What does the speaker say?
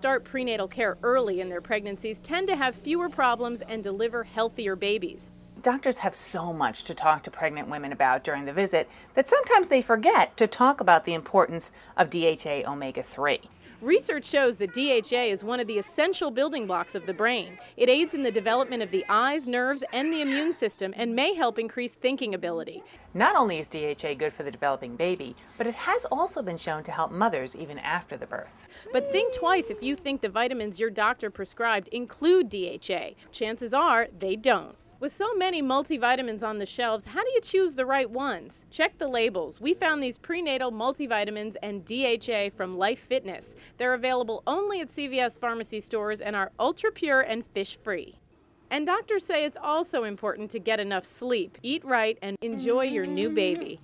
start prenatal care early in their pregnancies tend to have fewer problems and deliver healthier babies. Doctors have so much to talk to pregnant women about during the visit that sometimes they forget to talk about the importance of DHA omega 3. Research shows that DHA is one of the essential building blocks of the brain. It aids in the development of the eyes, nerves, and the immune system and may help increase thinking ability. Not only is DHA good for the developing baby, but it has also been shown to help mothers even after the birth. But think twice if you think the vitamins your doctor prescribed include DHA. Chances are they don't. With so many multivitamins on the shelves, how do you choose the right ones? Check the labels. We found these prenatal multivitamins and DHA from Life Fitness. They're available only at CVS pharmacy stores and are ultra pure and fish free. And doctors say it's also important to get enough sleep, eat right, and enjoy your new baby.